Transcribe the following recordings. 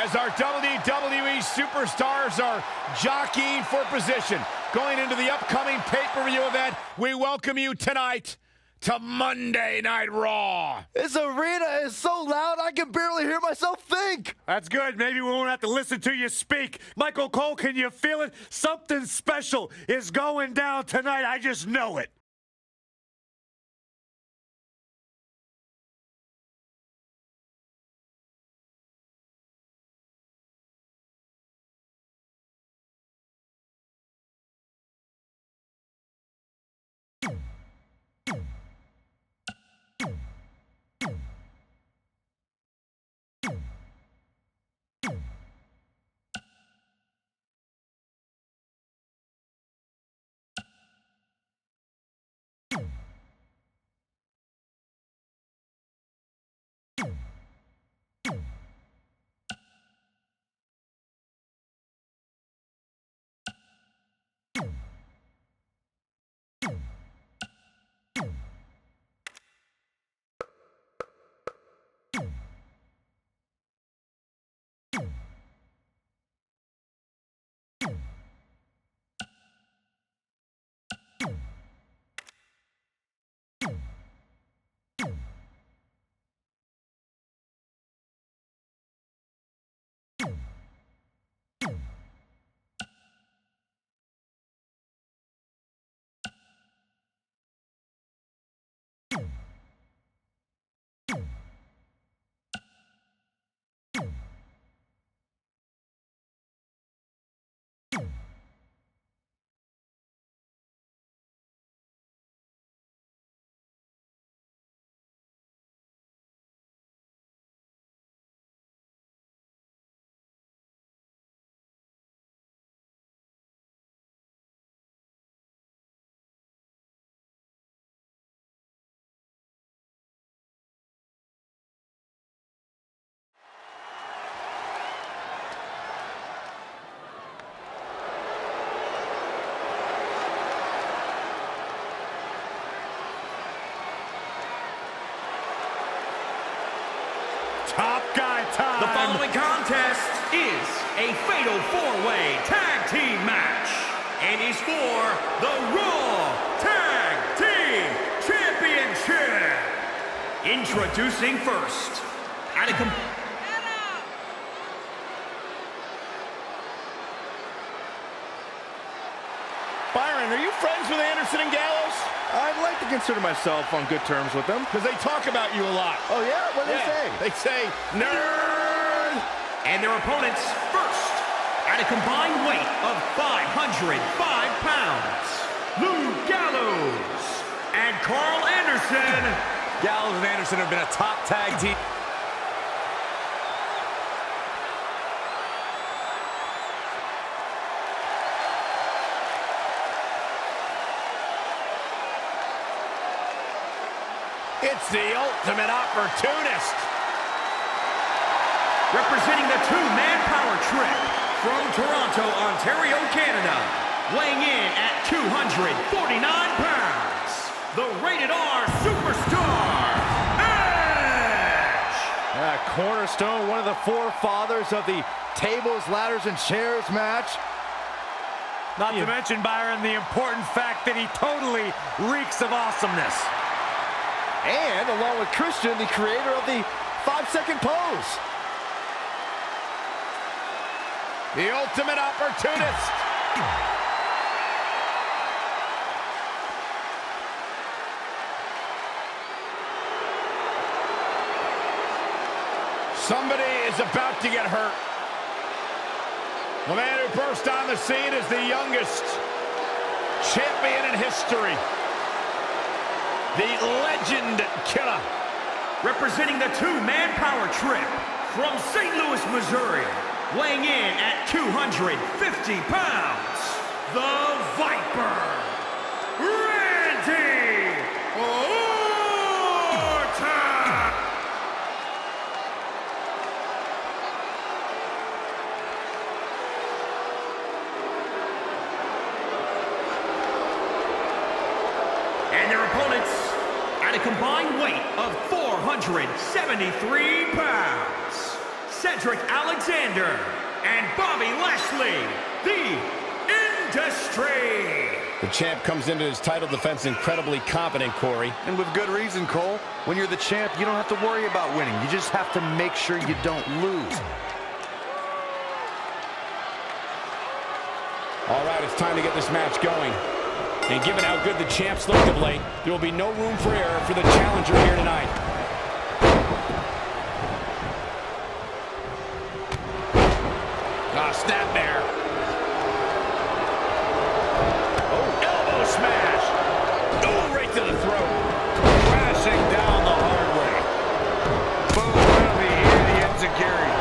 as our WWE superstars are jockeying for position. Going into the upcoming pay-per-view event, we welcome you tonight to Monday Night Raw. This arena is so loud I can barely hear myself think. That's good. Maybe we won't have to listen to you speak. Michael Cole, can you feel it? Something special is going down tonight. I just know it. Is a fatal four-way tag team match and is for the Raw Tag Team Championship. Introducing first, at a com Byron, are you friends with Anderson and Gallows? I'd like to consider myself on good terms with them. Because they talk about you a lot. Oh, yeah? What do Yeah. they say? They say, nerd! And their opponents first, at a combined weight of 505 pounds, Luke Gallows and Karl Anderson. Gallows and Anderson have been a top tag team. It's the ultimate opportunist. Representing the two-man power trip from Toronto, Ontario, Canada. Weighing in at 249 pounds, the Rated R Superstar, Edge! Uh, cornerstone, one of the forefathers of the tables, ladders, and chairs match. Not to mention, Byron, the important fact that he totally reeks of awesomeness. And along with Christian, the creator of the five-second pose. The ultimate opportunist. Somebody is about to get hurt. The man who burst on the scene is the youngest champion in history. The legend killer. Representing the two-man power trip from St. Louis, Missouri. Weighing in at 250 pounds, the Viper, Randy Orton! And their opponents at a combined weight of 473 pounds. Cedric Alexander and Bobby Lashley, the Industry. The champ comes into his title defense incredibly confident, Corey. And with good reason, Cole. When you're the champ, you don't have to worry about winning. You just have to make sure you don't lose. All right, it's time to get this match going. And given how good the champs looked of late, there will be no room for error for the challenger here tonight. There. Oh, elbow smash. Oh, right to the throat. Crashing down the hard way. Boom, penalty here, the Enziguri.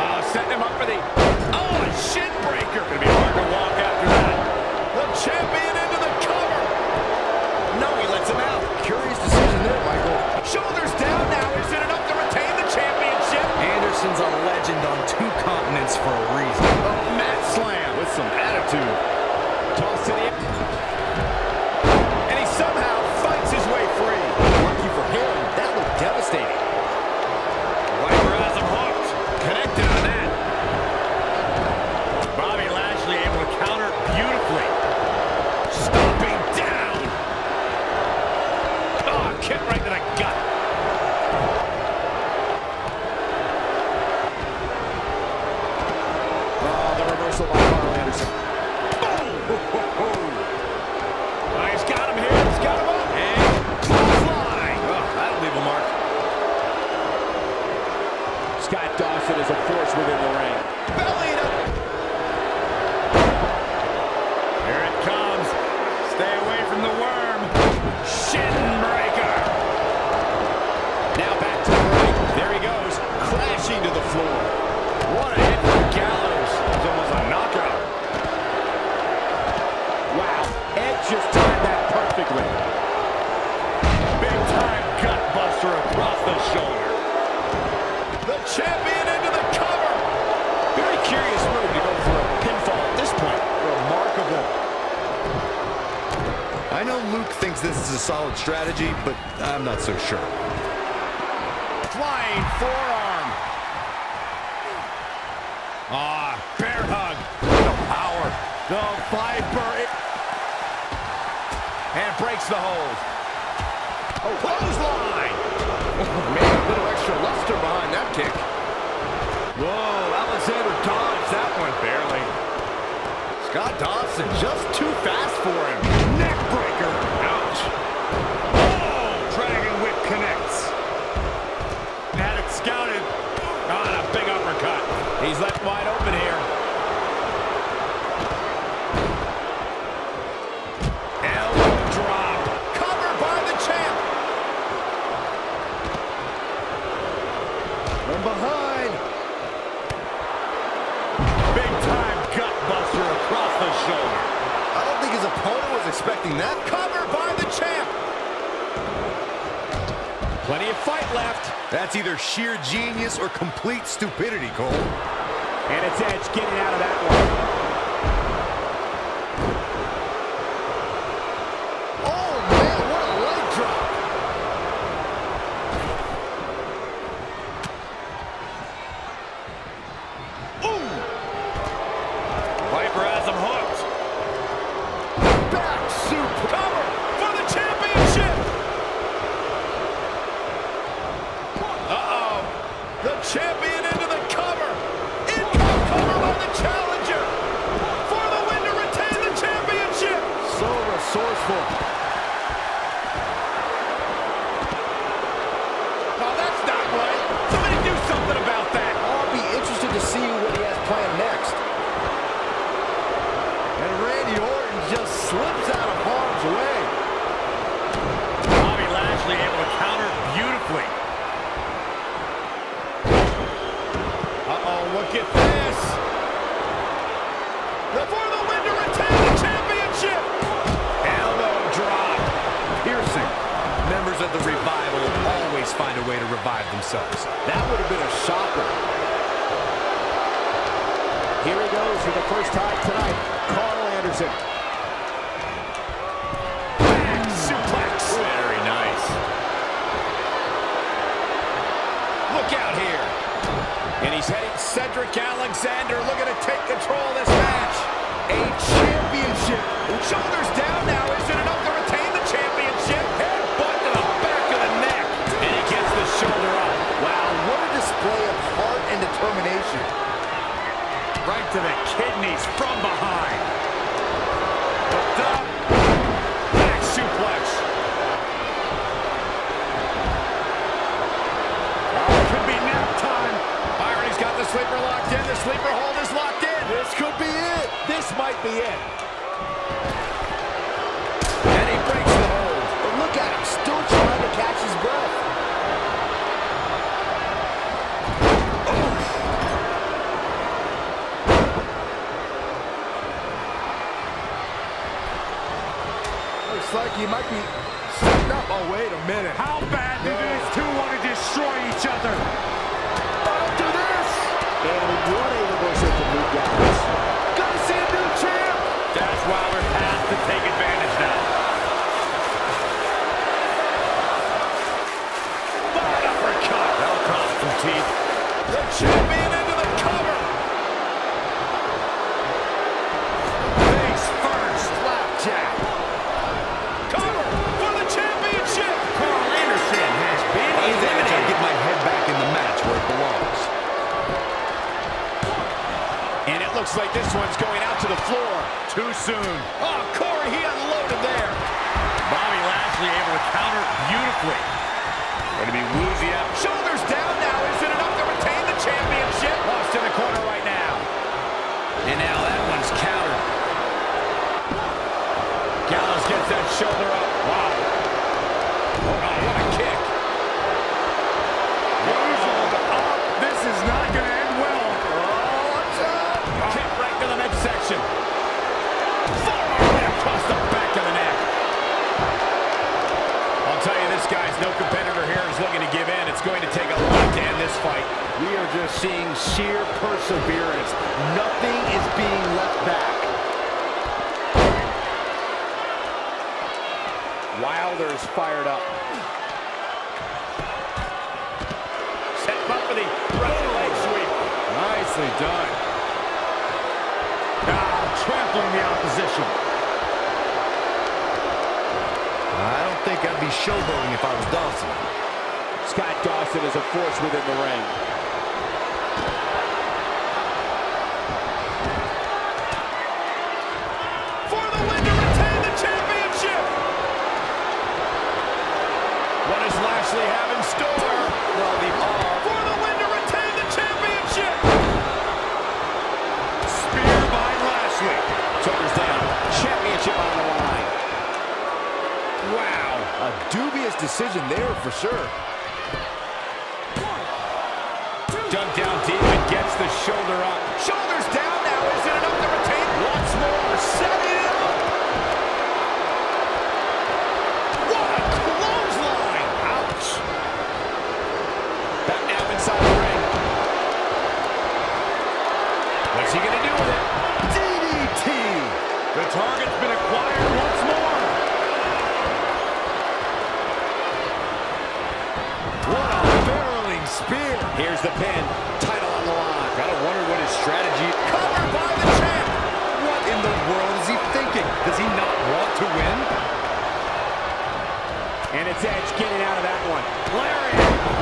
Ah, setting him up for the... Oh, a shin breaker. Gonna be hard to walk some attitude. Thinks this is a solid strategy, but I'm not so sure. Flying forearm. Ah, bear hug. The power. The Viper. And breaks the hold. Oh, clothesline. Man, a little extra luster behind that kick. Whoa, Alexander dodged that one barely. Scott Dawson just too fast for him. Neck breaker. Ouch. Oh, Dragon Whip connects. Had it scouted. On a big uppercut. He's left wide open here. Elbow drop. Covered by the champ. From behind. Big time gut buster across the shoulder. I don't think his opponent was expecting that. Cover by the champ. Plenty of fight left. That's either sheer genius or complete stupidity, Cole. And it's Edge getting out of that one. Resourceful. He's heading Cedric Alexander looking to take control of this match. A championship. Shoulders down now. Isn't enough to retain the championship. Headbutt to the back of the neck. And he gets the shoulder up. Wow, what a display of heart and determination. Right to the kidneys from behind. Sleeper hold is locked in. This could be it. This might be it. And he breaks the hold. But look at him, still trying to catch his breath. Oh. Looks like he might be setting up. Oh, wait a minute. How bad do these two want to destroy each other? Don't do this! And what a looks like this one's going out to the floor. Too soon. Oh, Corey, he unloaded there. Bobby Lashley able to counter beautifully. Going to be woozy up. Shoulders down now. Is it enough to retain the championship? Lost in the corner right now. And now that one's countered. Gallows gets that shoulder up. Wow. Oh, what a kick. Seeing sheer perseverance. Nothing is being left back. Wilder's fired up. Set up for the Russian leg sweep. Nicely done. Ah, trampling the opposition. I don't think I'd be showboating if I was Dawson. Scott Dawson is a force within the ring. Decision there for sure. Dug down deep and gets the shoulder up. Shoulders down now. Is it enough to retain? Once more. Setting it up. What a clothesline. Ouch. Back now inside the ring. What's he going to do with it? DDT! The target's been acquired Here's the pin. Title on the line. Gotta wonder what his strategy... Covered by the champ. What in the world is he thinking? Does he not want to win? And it's Edge getting out of that one. Lariat.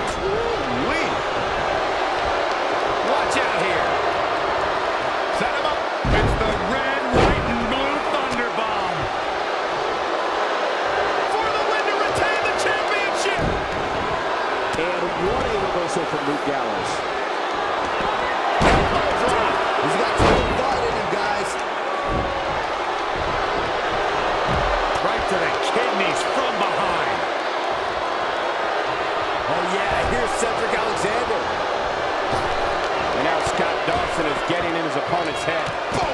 In his head.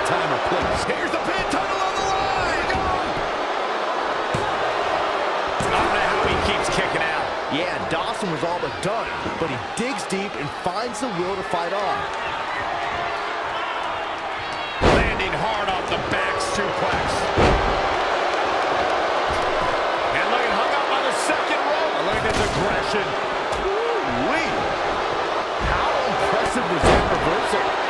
at time or place. Here's the pin title on the line. Go! I don't know how he keeps kicking out. Yeah, Dawson was all but done, but he digs deep and finds the will to fight on. Landing hard off the back suplex. And look at hung up on the second row. Look at his aggression. Woo-wee. How impressive was that reversal?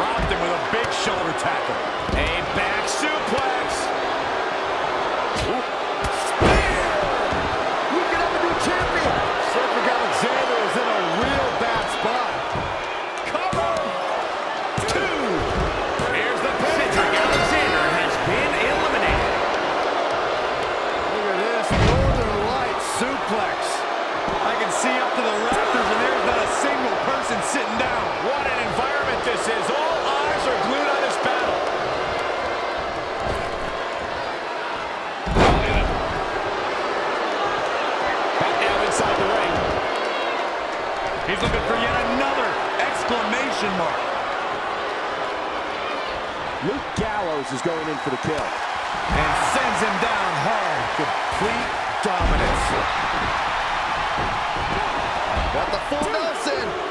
dropped him with a big shoulder tackle. A back suplex. Ooh. Is going in for the kill. And sends him down hard. Complete dominance. Got the full Nelson.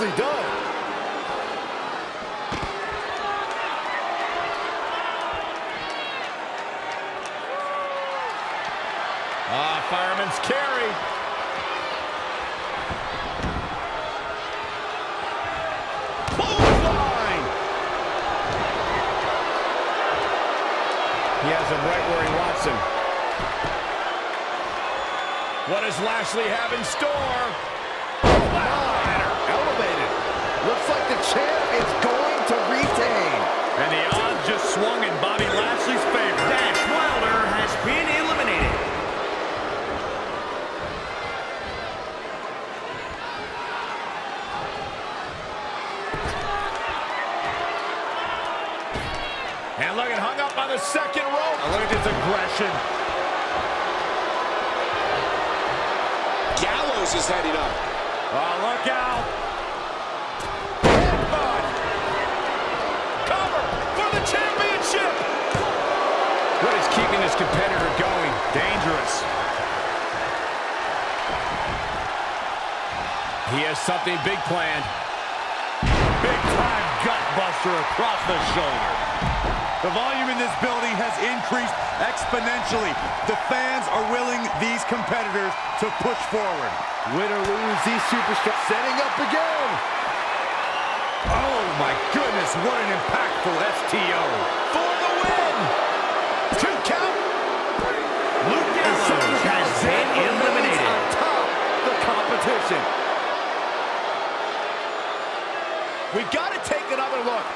nicely done. This. Gallows is heading up. Oh, look out. Headbutt. Cover for the championship. What is keeping this competitor going? Dangerous. He has something big planned. Big time gut buster across the shoulder. The volume in this building has increased exponentially. The fans are willing these competitors to push forward. Win or lose, these superstars setting up again. Oh my goodness, what an impactful STO. For the win. Two count. Luke Gallows has been eliminated. On top the competition. We've got to take another look.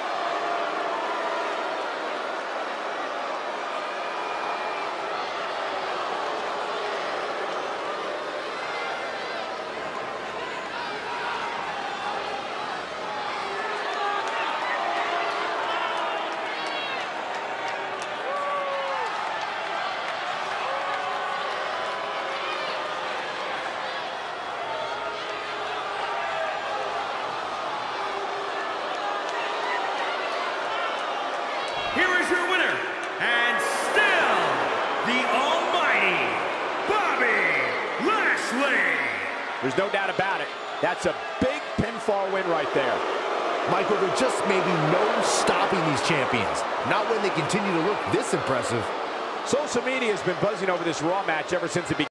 Here is your winner, and still the almighty Bobby Lashley. There's no doubt about it. That's a big pinfall win right there. Michael, there just may be no stopping these champions. Not when they continue to look this impressive. Social media has been buzzing over this Raw match ever since it began.